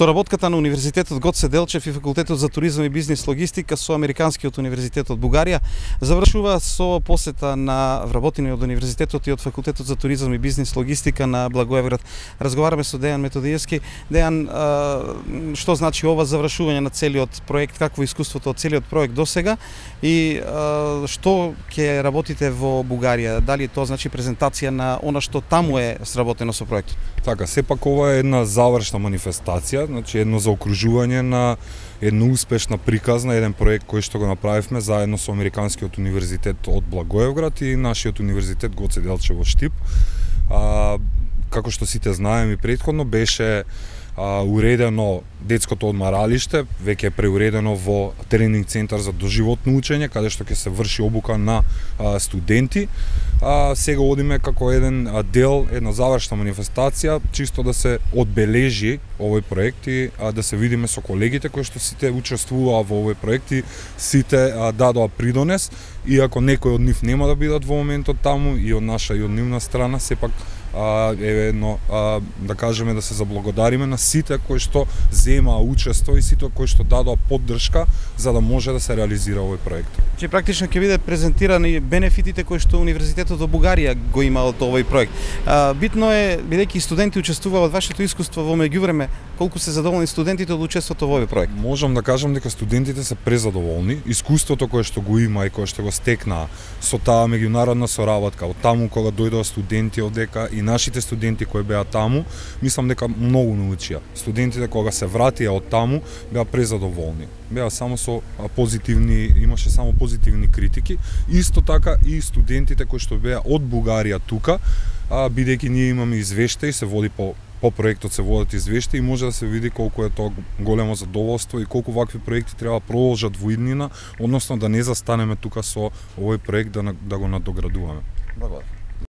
Соработката на Универзитетот Гоце Делчев и Факултетот за туризам и бизнис логистика со Американскиот универзитет од Бугарија завршува со посета на вработени од Универзитетот и од Факултетот за туризам и бизнис логистика на Благоевград. Разговараме со Дејан Методиевски. Дејан, што значи ова завршување на целиот проект, какво искуството од целиот проект до сега и што ќе работите во Бугарија? Дали тоа значи презентација на она што таму е сработено со проектот? Така, сепак ова е една завршна манифестација значи едно заокружување на една успешна приказна, еден проект кој што го направивме заедно со Американскиот универзитет од Благоевград и нашиот универзитет Гоце Делчево Штип. А, како што сите знаеме предходно беше а, уредено детското одмаралиште, веќе е преуредено во тренинг центар за доживотно учење, каде што ќе се врши обука на а, студенти. А, сега одиме како еден дел, една завршна манифестација, чисто да се одбележи овој проект и а, да се видиме со колегите кои што сите учествуваа во овој проект и сите а, дадоа придонес, иако некој од нив нема да бидат во моментот таму и од наша и од нивна страна, сепак а, едно, а, да кажеме да се заблагодариме на сите кои што земаа учество и сите кои што дадоа поддршка за да може да се реализира овој проект. Че практично ќе биде презентирани бенефитите кои што Универзитетот во Бугарија го има од овој проект. А, битно е бидејќи студенти учествуваат од вашето искуство во меѓувреме, колку се задоволни студентите од учеството во овој проект? Можам да кажам дека студентите се презадоволни. Искуството кое што го има и кое што го стекна со таа меѓународна соработка, од таму кога дојдоа студенти од дека и нашите студенти кои беа таму, мислам дека многу научија. Студентите кога се вратија од таму беа презадоволни. Беа само со позитивни, имаше само позитивни критики. Исто така и студентите кои што беа од Бугарија тука, бидејќи ние имаме извештај, се води по по проектот се водат извешти и може да се види колку е тоа големо задоволство и колку вакви проекти треба да продолжат во иднина, односно да не застанеме тука со овој проект да, да го надоградуваме. Благодарам.